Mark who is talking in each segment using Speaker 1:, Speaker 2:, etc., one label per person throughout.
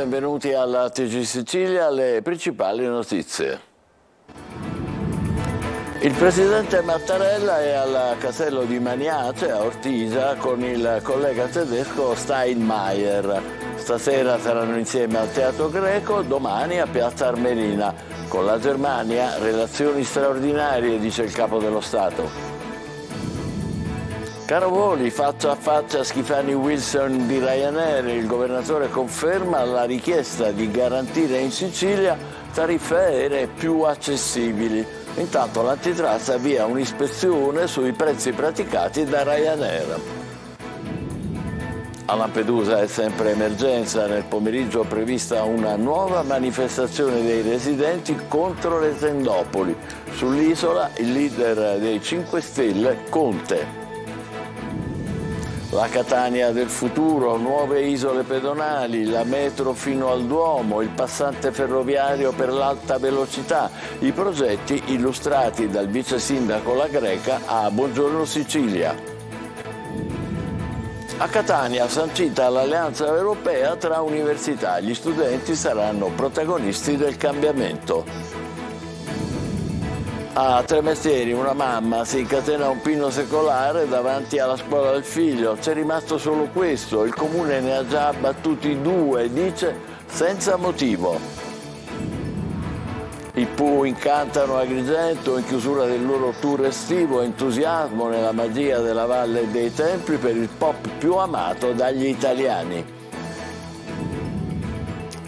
Speaker 1: Benvenuti alla TG Sicilia, le principali notizie. Il presidente Mattarella è al castello di Maniace a Ortisa con il collega tedesco Steinmeier. Stasera saranno insieme al Teatro Greco, domani a Piazza Armerina. Con la Germania relazioni straordinarie, dice il capo dello Stato. Caro voli, faccia a faccia Schifani Wilson di Ryanair, il governatore conferma la richiesta di garantire in Sicilia tariffe aeree più accessibili. Intanto l'antitrust avvia un'ispezione sui prezzi praticati da Ryanair. A Lampedusa è sempre emergenza, nel pomeriggio è prevista una nuova manifestazione dei residenti contro le tendopoli. Sull'isola il leader dei 5 Stelle, Conte. La Catania del futuro, nuove isole pedonali, la metro fino al Duomo, il passante ferroviario per l'alta velocità, i progetti illustrati dal vice sindaco La Greca a Buongiorno Sicilia. A Catania sancita l'alleanza europea tra università, gli studenti saranno protagonisti del cambiamento. A Tremestieri una mamma si incatena un pino secolare davanti alla scuola del figlio. C'è rimasto solo questo, il comune ne ha già abbattuti due, dice, senza motivo. I Pooh incantano Agrigento in chiusura del loro tour estivo, entusiasmo nella magia della Valle dei Templi per il pop più amato dagli italiani.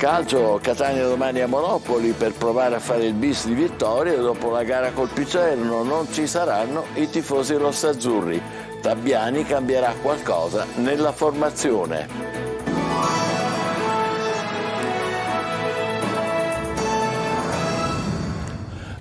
Speaker 1: Calcio Catania domani a Monopoli per provare a fare il bis di vittoria dopo la gara col Picerno non ci saranno i tifosi rossazzurri. Tabbiani cambierà qualcosa nella formazione.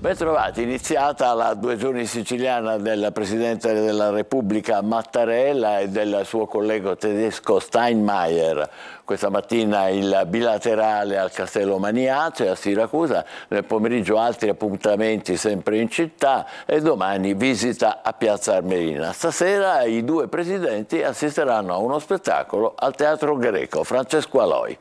Speaker 1: Ben trovati, iniziata la due giorni siciliana del Presidente della Repubblica Mattarella e del suo collega tedesco Steinmeier. Questa mattina il bilaterale al Castello Maniace a Siracusa, nel pomeriggio altri appuntamenti sempre in città e domani visita a Piazza Armerina. Stasera i due presidenti assisteranno a uno spettacolo al Teatro Greco. Francesco Aloi.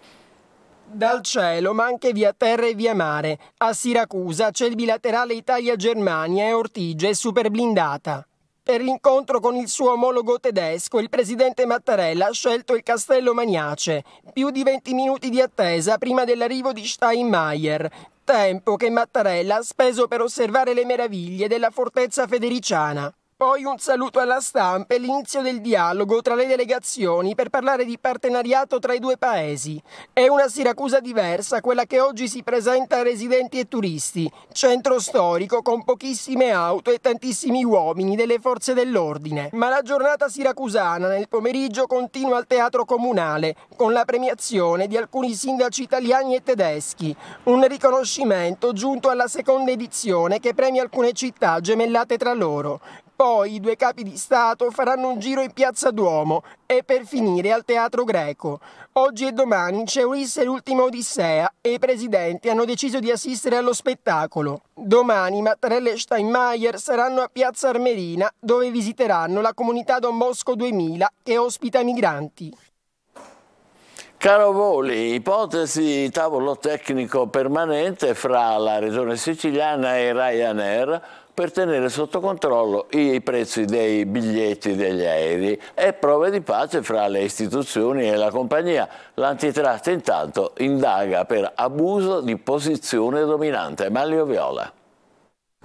Speaker 2: Dal cielo, ma anche via terra e via mare. A Siracusa c'è il bilaterale Italia-Germania e Ortigia è super blindata. Per l'incontro con il suo omologo tedesco, il presidente Mattarella ha scelto il Castello Magnace. Più di 20 minuti di attesa prima dell'arrivo di Steinmeier. Tempo che Mattarella ha speso per osservare le meraviglie della fortezza federiciana. Poi un saluto alla stampa e l'inizio del dialogo tra le delegazioni per parlare di partenariato tra i due paesi. È una Siracusa diversa, quella che oggi si presenta a residenti e turisti. Centro storico con pochissime auto e tantissimi uomini delle forze dell'ordine. Ma la giornata siracusana nel pomeriggio continua al teatro comunale con la premiazione di alcuni sindaci italiani e tedeschi. Un riconoscimento giunto alla seconda edizione che premia alcune città gemellate tra loro. Poi i due capi di Stato faranno un giro in piazza Duomo e per finire al Teatro Greco. Oggi e domani c'è Ulisse l'ultima Odissea e i presidenti hanno deciso di assistere allo spettacolo. Domani Mattarella e Steinmeier saranno a Piazza Armerina dove visiteranno la comunità Don Bosco 2000 che ospita migranti.
Speaker 1: Caro Voli, ipotesi tavolo tecnico permanente fra la regione siciliana e Ryanair per tenere sotto controllo i prezzi dei biglietti degli aerei e prove di pace fra le istituzioni e la compagnia. L'antitrust intanto indaga per abuso di posizione dominante. Maglio Viola.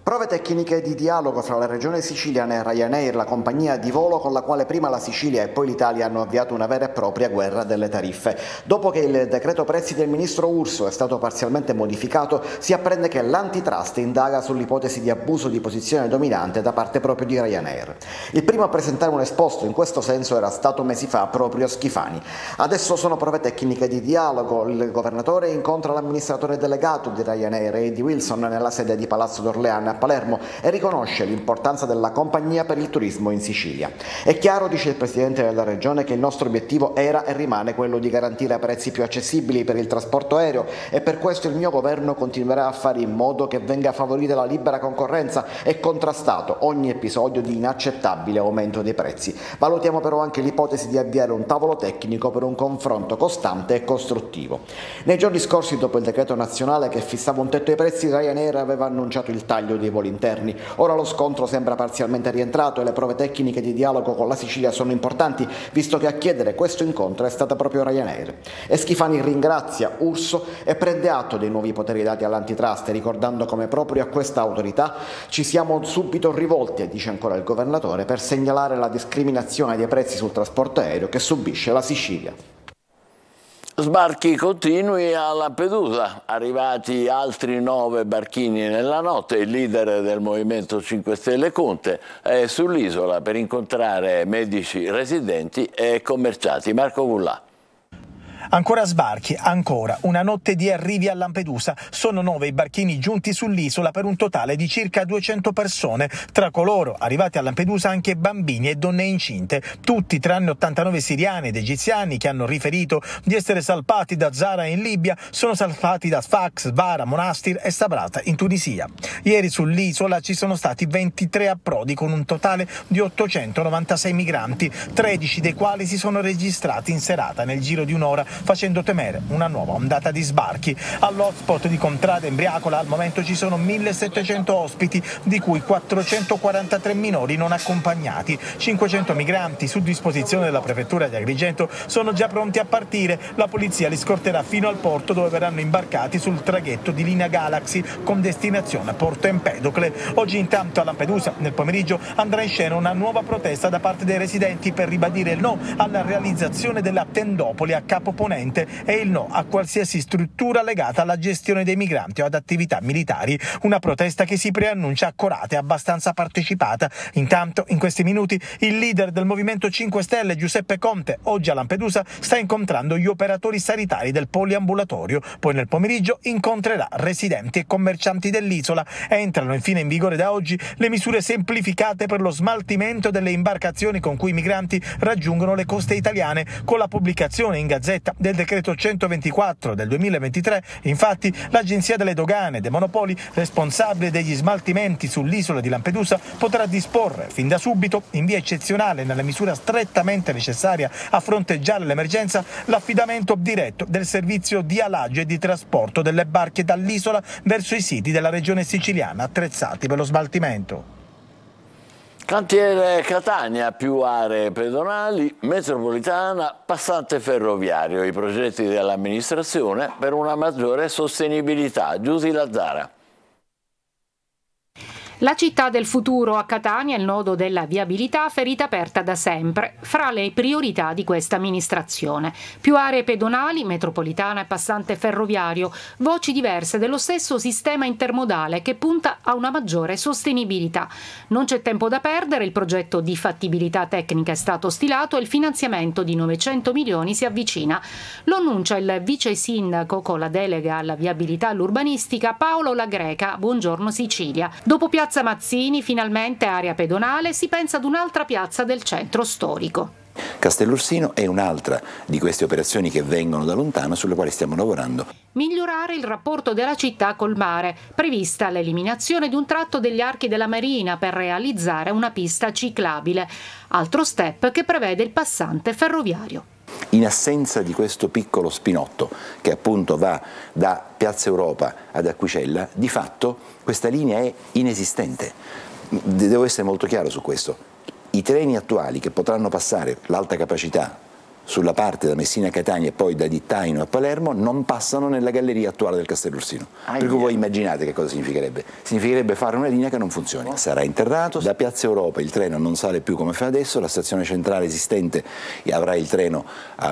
Speaker 3: Prove tecniche di dialogo fra la regione siciliana e Ryanair, la compagnia di volo con la quale prima la Sicilia e poi l'Italia hanno avviato una vera e propria guerra delle tariffe. Dopo che il decreto prezzi del ministro Urso è stato parzialmente modificato, si apprende che l'antitrust indaga sull'ipotesi di abuso di posizione dominante da parte proprio di Ryanair. Il primo a presentare un esposto in questo senso era stato mesi fa proprio Schifani. Adesso sono prove tecniche di dialogo. Il governatore incontra l'amministratore delegato di Ryanair, Eddie Wilson, nella sede di Palazzo d'Orleana Palermo e riconosce l'importanza della compagnia per il turismo in Sicilia. È chiaro, dice il Presidente della Regione, che il nostro obiettivo era e rimane quello di garantire prezzi più accessibili per il trasporto aereo e per questo il mio governo continuerà a fare in modo che venga favorita la libera concorrenza e contrastato ogni episodio di inaccettabile aumento dei prezzi. Valutiamo però anche l'ipotesi di avviare un tavolo tecnico per un confronto costante e costruttivo. Nei giorni scorsi, dopo il decreto nazionale che fissava un tetto ai prezzi, Ryanair aveva annunciato il taglio dei voli interni. Ora lo scontro sembra parzialmente rientrato e le prove tecniche di dialogo con la Sicilia sono importanti, visto che a chiedere questo incontro è stata proprio Ryanair. E Schifani ringrazia Urso e prende atto dei nuovi poteri dati all'antitrust, ricordando come proprio a questa autorità ci siamo subito rivolti, dice ancora il governatore, per segnalare la discriminazione dei prezzi sul trasporto aereo che subisce la Sicilia.
Speaker 1: Sbarchi continui a Lampedusa, arrivati altri nove barchini nella notte, il leader del Movimento 5 Stelle Conte è sull'isola per incontrare medici residenti e commerciati. Marco Gullà.
Speaker 4: Ancora sbarchi, ancora. Una notte di arrivi a Lampedusa. Sono nove i barchini giunti sull'isola per un totale di circa 200 persone. Tra coloro arrivati a Lampedusa anche bambini e donne incinte. Tutti tranne 89 siriani ed egiziani che hanno riferito di essere salpati da Zara in Libia sono salpati da Sfax, Vara, Monastir e Sabrata in Tunisia. Ieri sull'isola ci sono stati 23 approdi con un totale di 896 migranti, 13 dei quali si sono registrati in serata nel giro di un'ora facendo temere una nuova ondata di sbarchi. All'hotspot di Contrada Embriacola al momento ci sono 1700 ospiti, di cui 443 minori non accompagnati. 500 migranti su disposizione della prefettura di Agrigento sono già pronti a partire. La polizia li scorterà fino al porto dove verranno imbarcati sul traghetto di linea Galaxy con destinazione a Porto Empedocle. Oggi intanto a Lampedusa nel pomeriggio andrà in scena una nuova protesta da parte dei residenti per ribadire il no alla realizzazione della tendopoli a Capo Ponente componente è il no a qualsiasi struttura legata alla gestione dei migranti o ad attività militari, una protesta che si preannuncia accorata e abbastanza partecipata. Intanto, in questi minuti, il leader del Movimento 5 Stelle, Giuseppe Conte, oggi a Lampedusa, sta incontrando gli operatori sanitari del poliambulatorio, poi nel pomeriggio incontrerà residenti e commercianti dell'isola. Entrano infine in vigore da oggi le misure semplificate per lo smaltimento delle imbarcazioni con cui i migranti raggiungono le coste italiane, con la pubblicazione in gazzetta del decreto 124 del 2023, infatti, l'Agenzia delle Dogane e dei Monopoli, responsabile degli smaltimenti sull'isola di Lampedusa, potrà disporre fin da subito, in via eccezionale nella misura strettamente necessaria a fronteggiare l'emergenza, l'affidamento diretto del servizio di alaggio e di trasporto delle barche dall'isola verso i siti della regione siciliana attrezzati per lo smaltimento.
Speaker 1: Cantiere Catania, più aree pedonali, metropolitana, passante ferroviario, i progetti dell'amministrazione per una maggiore sostenibilità. Giusy Lazzara.
Speaker 5: La città del futuro a Catania, il nodo della viabilità, ferita aperta da sempre, fra le priorità di questa amministrazione. Più aree pedonali, metropolitana e passante ferroviario, voci diverse dello stesso sistema intermodale che punta a una maggiore sostenibilità. Non c'è tempo da perdere, il progetto di fattibilità tecnica è stato stilato e il finanziamento di 900 milioni si avvicina. Lo annuncia il vice sindaco con la delega alla viabilità all'urbanistica Paolo La Greca. Buongiorno Sicilia. Dopo Mazzini, finalmente area pedonale, si pensa ad un'altra piazza del centro storico.
Speaker 6: Castellorsino è un'altra di queste operazioni che vengono da lontano sulle quali stiamo lavorando.
Speaker 5: Migliorare il rapporto della città col mare, prevista l'eliminazione di un tratto degli archi della marina per realizzare una pista ciclabile, altro step che prevede il passante ferroviario.
Speaker 6: In assenza di questo piccolo spinotto che appunto va da Piazza Europa ad Acquicella, di fatto questa linea è inesistente. Devo essere molto chiaro su questo. I treni attuali che potranno passare l'alta capacità sulla parte da Messina a Catania e poi da Dittaino a Palermo non passano nella galleria attuale del Castellursino. Ah, per cui voi immaginate che cosa significherebbe. Significherebbe fare una linea che non funziona. Sarà interrato, da Piazza Europa il treno non sale più come fa adesso, la stazione centrale esistente avrà il treno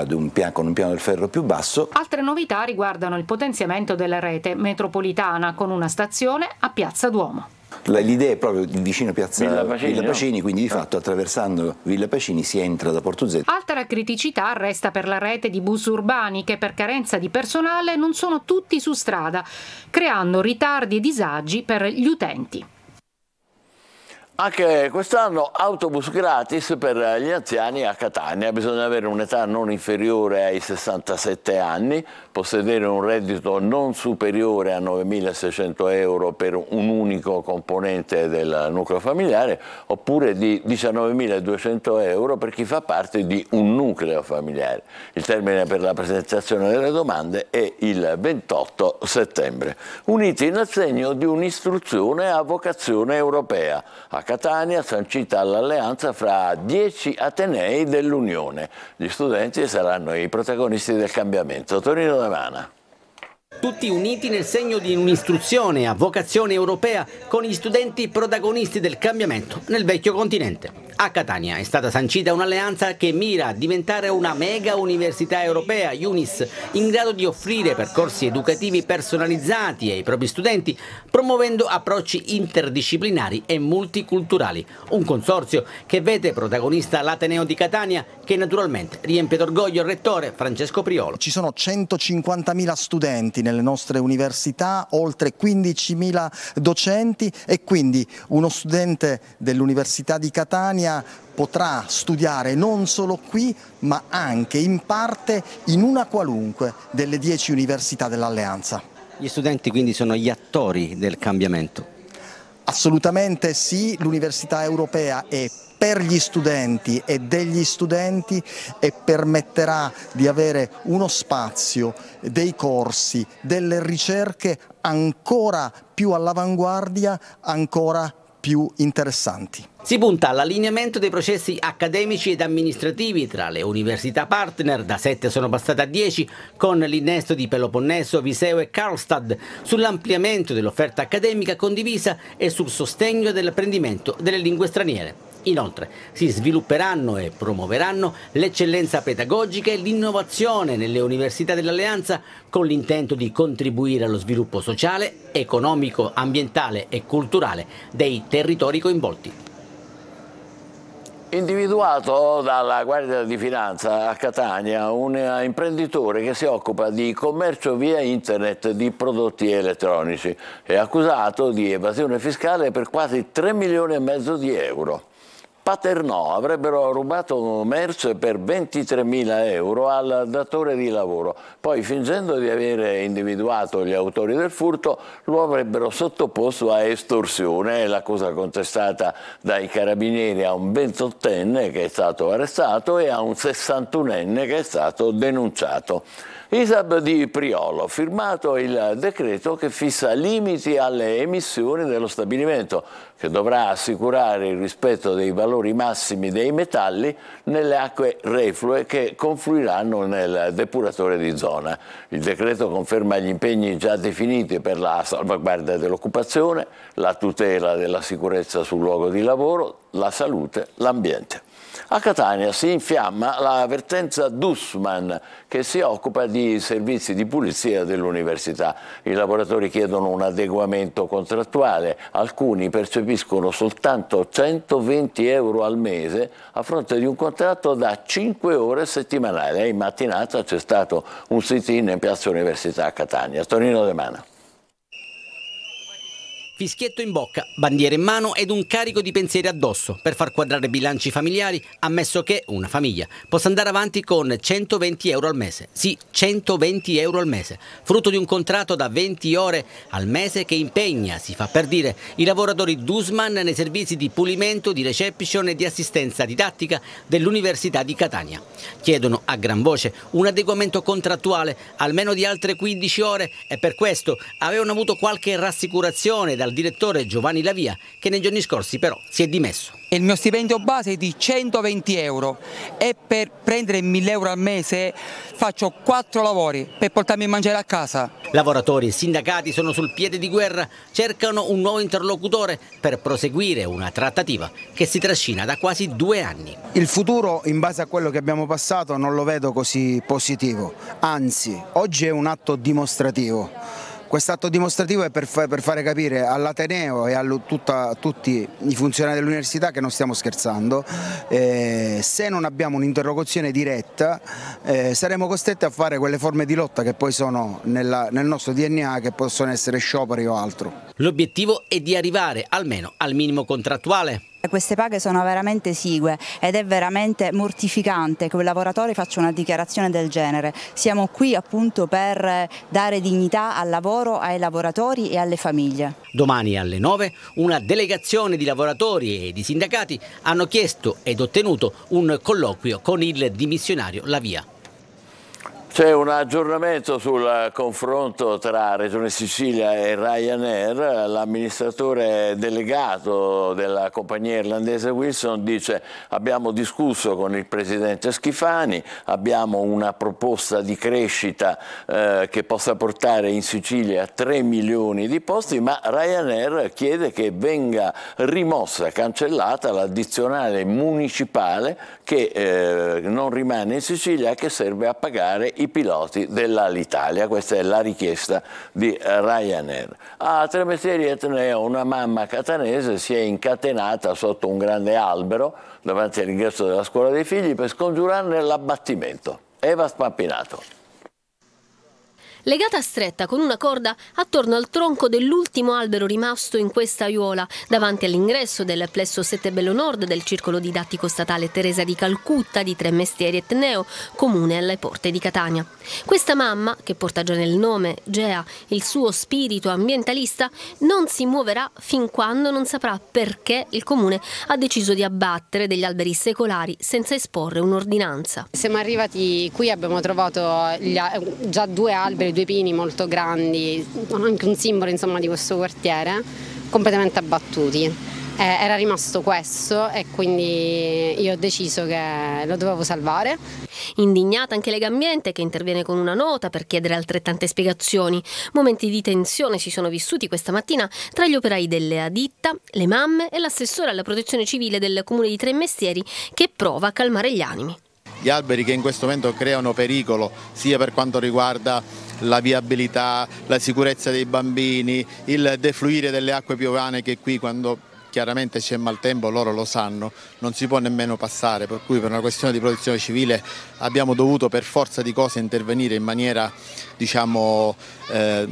Speaker 6: un con un piano del ferro più basso.
Speaker 5: Altre novità riguardano il potenziamento della rete metropolitana con una stazione a Piazza Duomo.
Speaker 6: L'idea è proprio vicino a Piazza Villa Pacini, Villa Pacini no? quindi di fatto attraversando Villa Pacini si entra da Porto Zeta.
Speaker 5: Altra criticità resta per la rete di bus urbani che per carenza di personale non sono tutti su strada, creando ritardi e disagi per gli utenti.
Speaker 1: Anche quest'anno autobus gratis per gli anziani a Catania, bisogna avere un'età non inferiore ai 67 anni, possedere un reddito non superiore a 9.600 euro per un unico componente del nucleo familiare oppure di 19.200 euro per chi fa parte di un nucleo familiare. Il termine per la presentazione delle domande è il 28 settembre. Uniti nel segno di un'istruzione a vocazione europea. A Catania sancita l'alleanza fra dieci Atenei dell'Unione. Gli studenti saranno i protagonisti del cambiamento. Torino Devana.
Speaker 7: Tutti uniti nel segno di un'istruzione a vocazione europea con gli studenti protagonisti del cambiamento nel vecchio continente. A Catania è stata sancita un'alleanza che mira a diventare una mega università europea, UNIS, in grado di offrire percorsi educativi personalizzati ai propri studenti, promuovendo approcci interdisciplinari e multiculturali. Un consorzio che vede protagonista l'Ateneo di Catania, che naturalmente riempie d'orgoglio il rettore Francesco Priolo.
Speaker 8: Ci sono 150.000 studenti nelle nostre università, oltre 15.000 docenti e quindi uno studente dell'Università di Catania potrà studiare non solo qui ma anche in parte in una qualunque delle dieci università dell'Alleanza.
Speaker 7: Gli studenti quindi sono gli attori del cambiamento?
Speaker 8: Assolutamente sì, l'Università Europea è per gli studenti e degli studenti e permetterà di avere uno spazio, dei corsi, delle ricerche ancora più all'avanguardia, ancora più interessanti.
Speaker 7: Si punta all'allineamento dei processi accademici ed amministrativi tra le università partner, da 7 sono passate a 10, con l'innesto di Peloponneso, Viseo e Karlstad, sull'ampliamento dell'offerta accademica condivisa e sul sostegno dell'apprendimento delle lingue straniere. Inoltre si svilupperanno e promuoveranno l'eccellenza pedagogica e l'innovazione nelle università dell'Alleanza con l'intento di contribuire allo sviluppo sociale, economico, ambientale e culturale dei territori coinvolti.
Speaker 1: Individuato dalla Guardia di Finanza a Catania un imprenditore che si occupa di commercio via internet di prodotti elettronici è accusato di evasione fiscale per quasi 3 milioni e mezzo di euro. Paternò avrebbero rubato merce per 23.000 euro al datore di lavoro, poi fingendo di aver individuato gli autori del furto lo avrebbero sottoposto a estorsione, l'accusa contestata dai carabinieri a un 28enne che è stato arrestato e a un 61enne che è stato denunciato. ISAB di Priolo, firmato il decreto che fissa limiti alle emissioni dello stabilimento, che dovrà assicurare il rispetto dei valori massimi dei metalli nelle acque reflue che confluiranno nel depuratore di zona. Il decreto conferma gli impegni già definiti per la salvaguardia dell'occupazione, la tutela della sicurezza sul luogo di lavoro, la salute, l'ambiente. A Catania si infiamma la vertenza Dussman che si occupa di servizi di pulizia dell'università. I lavoratori chiedono un adeguamento contrattuale, alcuni percepiscono soltanto 120 euro al mese a fronte di un contratto da 5 ore settimanali. in mattinata c'è stato un sit-in in Piazza Università a Catania. Tonino De Mana.
Speaker 7: Fischietto in bocca, bandiera in mano ed un carico di pensieri addosso per far quadrare bilanci familiari, ammesso che una famiglia possa andare avanti con 120 euro al mese. Sì, 120 euro al mese, frutto di un contratto da 20 ore al mese che impegna, si fa per dire, i lavoratori Dusman nei servizi di pulimento, di reception e di assistenza didattica dell'Università di Catania. Chiedono a gran voce un adeguamento contrattuale almeno di altre 15 ore e per questo avevano avuto qualche rassicurazione dal direttore Giovanni Lavia che nei giorni scorsi però si è dimesso.
Speaker 9: Il mio stipendio base è di 120 euro e per prendere 1000 euro al mese faccio quattro lavori per portarmi a mangiare a casa.
Speaker 7: Lavoratori e sindacati sono sul piede di guerra, cercano un nuovo interlocutore per proseguire una trattativa che si trascina da quasi due anni.
Speaker 10: Il futuro in base a quello che abbiamo passato non lo vedo così positivo, anzi oggi è un atto dimostrativo Quest'atto dimostrativo è per, per, fare capire all'Ateneo e a, tutti i funzionari dell'università che non stiamo scherzando. Eh, se non abbiamo un'interlocuzione diretta eh, saremo costretti a fare quelle forme di lotta che poi sono nella, nel nostro DNA che possono essere scioperi o altro.
Speaker 7: L'obiettivo è di arrivare almeno al minimo contrattuale.
Speaker 11: Queste paghe sono veramente esigue ed è veramente mortificante che un lavoratore faccia una dichiarazione del genere. Siamo qui appunto per dare dignità al lavoro, ai lavoratori e alle famiglie.
Speaker 7: Domani alle 9 una delegazione di lavoratori e di sindacati hanno chiesto ed ottenuto un colloquio con il dimissionario Lavia.
Speaker 1: C'è un aggiornamento sul confronto tra Regione Sicilia e Ryanair. L'amministratore delegato della compagnia irlandese Wilson dice abbiamo discusso con il presidente Schifani, abbiamo una proposta di crescita eh, che possa portare in Sicilia 3 milioni di posti, ma Ryanair chiede che venga rimossa, cancellata l'addizionale municipale che eh, non rimane in Sicilia e che serve a pagare i piloti dell'Alitalia, questa è la richiesta di Ryanair. A Tremestieri Etneo una mamma catanese si è incatenata sotto un grande albero davanti all'ingresso della scuola dei figli per scongiurarne l'abbattimento. Eva Spampinato
Speaker 12: legata stretta con una corda attorno al tronco dell'ultimo albero rimasto in questa aiuola, davanti all'ingresso del plesso Settebello Nord del Circolo Didattico Statale Teresa di Calcutta di Tre Mestieri Etneo, comune alle porte di Catania. Questa mamma, che porta già nel nome Gea il suo spirito ambientalista, non si muoverà fin quando non saprà perché il comune ha deciso di abbattere degli alberi secolari senza esporre un'ordinanza.
Speaker 13: Siamo arrivati qui, abbiamo trovato già due alberi due pini molto grandi, anche un simbolo insomma, di questo quartiere, completamente abbattuti. Eh, era rimasto questo e quindi io ho deciso che lo dovevo salvare.
Speaker 12: Indignata anche Legambiente che interviene con una nota per chiedere altrettante spiegazioni. Momenti di tensione si sono vissuti questa mattina tra gli operai delle Aditta, le mamme e l'assessore alla protezione civile del comune di Tre Mestieri che prova a calmare gli animi.
Speaker 14: Gli alberi che in questo momento creano pericolo sia per quanto riguarda la viabilità, la sicurezza dei bambini, il defluire delle acque piovane che qui quando chiaramente c'è maltempo, loro lo sanno, non si può nemmeno passare, per cui per una questione di protezione civile abbiamo dovuto per forza di cose intervenire in maniera diciamo, eh,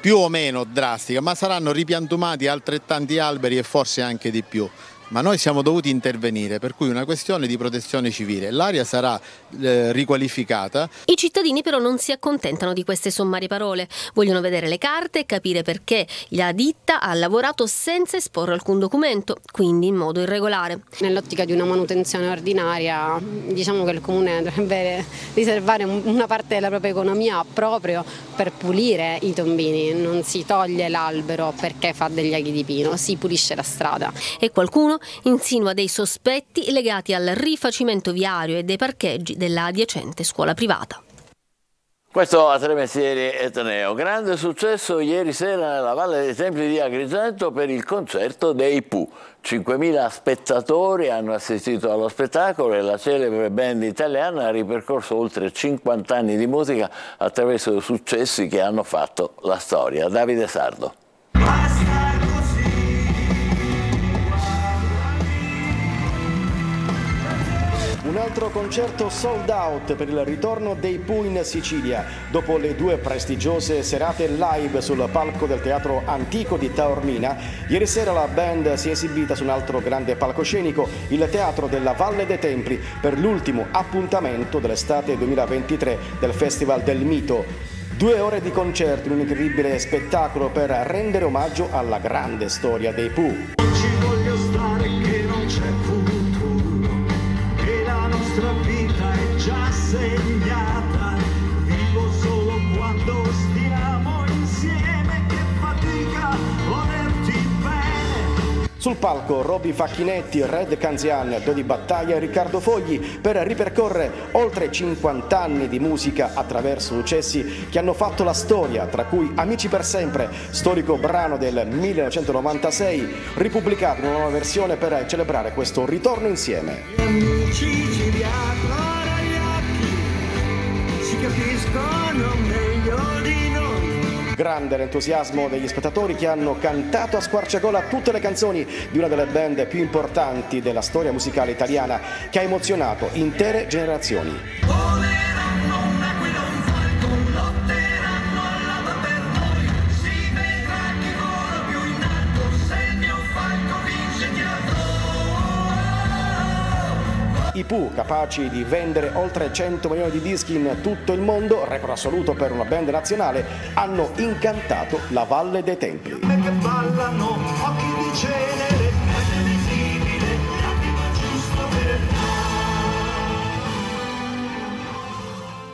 Speaker 14: più o meno drastica, ma saranno ripiantumati altrettanti alberi e forse anche di più ma noi siamo dovuti intervenire, per cui una questione di protezione civile. L'area sarà eh, riqualificata.
Speaker 12: I cittadini però non si accontentano di queste sommarie parole, vogliono vedere le carte e capire perché la ditta ha lavorato senza esporre alcun documento, quindi in modo irregolare.
Speaker 13: Nell'ottica di una manutenzione ordinaria, diciamo che il comune dovrebbe riservare una parte della propria economia proprio per pulire i tombini, non si toglie l'albero perché fa degli aghi di pino, si pulisce la strada.
Speaker 12: E qualcuno insinua dei sospetti legati al rifacimento viario e dei parcheggi della adiacente scuola privata.
Speaker 1: Questo a Tre Mestieri Etneo. Grande successo ieri sera nella Valle dei Templi di Agrigento per il concerto dei Pooh. 5.000 spettatori hanno assistito allo spettacolo e la celebre band italiana ha ripercorso oltre 50 anni di musica attraverso successi che hanno fatto la storia. Davide Sardo.
Speaker 15: Un altro concerto sold out per il ritorno dei Pooh in Sicilia. Dopo le due prestigiose serate live sul palco del Teatro Antico di Taormina, ieri sera la band si è esibita su un altro grande palcoscenico, il Teatro della Valle dei Templi, per l'ultimo appuntamento dell'estate 2023 del Festival del Mito. Due ore di concerto, un incredibile spettacolo per rendere omaggio alla grande storia dei Pooh. Sul palco Roby Facchinetti, Red Canzian, Dodi Battaglia e Riccardo Fogli per ripercorrere oltre 50 anni di musica attraverso successi che hanno fatto la storia, tra cui Amici per sempre, storico brano del 1996, ripubblicato in una nuova versione per celebrare questo ritorno insieme. Gli amici ci gli occhi, si capiscono meglio. Grande l'entusiasmo degli spettatori che hanno cantato a squarciagola tutte le canzoni di una delle band più importanti della storia musicale italiana che ha emozionato intere generazioni. I Pooh, capaci di vendere oltre 100 milioni di dischi in tutto il mondo, record assoluto per una band nazionale, hanno incantato la Valle dei Templi.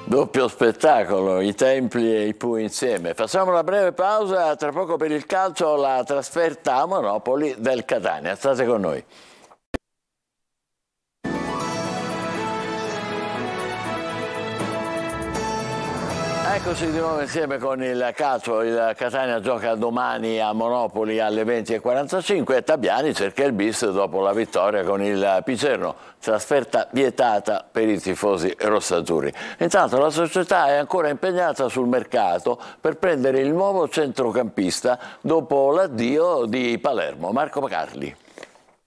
Speaker 1: Doppio spettacolo, i Templi e i Pooh insieme. Facciamo una breve pausa, tra poco per il calcio la trasferta a Monopoli del Catania. State con noi. Eccoci di nuovo insieme con il calcio, il Catania gioca domani a Monopoli alle 20.45 e Tabiani cerca il bis dopo la vittoria con il Picerno, trasferta vietata per i tifosi rossazzurri. Intanto la società è ancora impegnata sul mercato per prendere il nuovo centrocampista dopo l'addio di Palermo, Marco Macarli.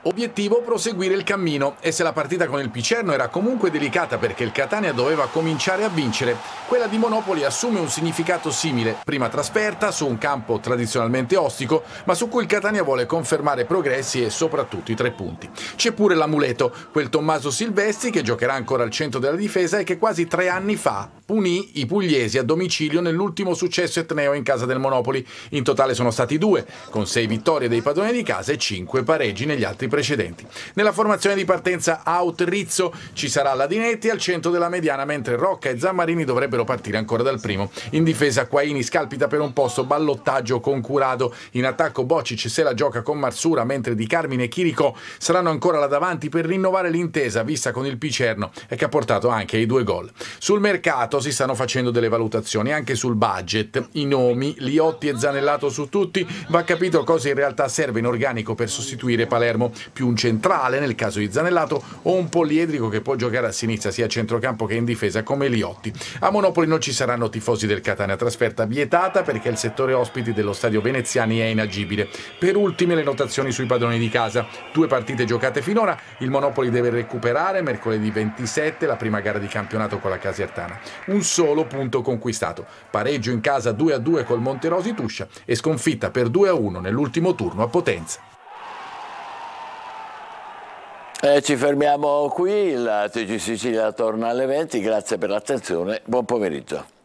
Speaker 16: Obiettivo proseguire il cammino e se la partita con il Picerno era comunque delicata perché il Catania doveva cominciare a vincere, quella di Monopoli assume un significato simile, prima trasferta su un campo tradizionalmente ostico ma su cui il Catania vuole confermare progressi e soprattutto i tre punti. C'è pure l'amuleto, quel Tommaso Silvestri che giocherà ancora al centro della difesa e che quasi tre anni fa punì i pugliesi a domicilio nell'ultimo successo etneo in casa del Monopoli. In totale sono stati due, con sei vittorie dei padroni di casa e cinque pareggi negli altri precedenti. Nella formazione di partenza out Rizzo ci sarà Ladinetti al centro della mediana, mentre Rocca e Zammarini dovrebbero partire ancora dal primo. In difesa Quaini scalpita per un posto, ballottaggio con Curado. In attacco Bocic se la gioca con Marsura, mentre Di Carmine e Chirico saranno ancora là davanti per rinnovare l'intesa vista con il Picerno e che ha portato anche i due gol. Sul mercato si stanno facendo delle valutazioni anche sul budget, i nomi, Liotti e Zanellato su tutti, va capito cosa in realtà serve in organico per sostituire Palermo più un centrale nel caso di Zanellato o un poliedrico che può giocare a sinistra sia a centrocampo che in difesa come Liotti. A Monopoli non ci saranno tifosi del Catania, trasferta vietata perché il settore ospiti dello stadio veneziani è inagibile. Per ultime le notazioni sui padroni di casa, due partite giocate finora, il Monopoli deve recuperare mercoledì 27 la prima gara di campionato con la Casertana. Un solo punto conquistato, pareggio in casa 2-2 col Monterosi Tuscia e sconfitta per 2-1 nell'ultimo turno a Potenza.
Speaker 1: Eh, ci fermiamo qui, la TG Sicilia torna alle 20, grazie per l'attenzione, buon pomeriggio.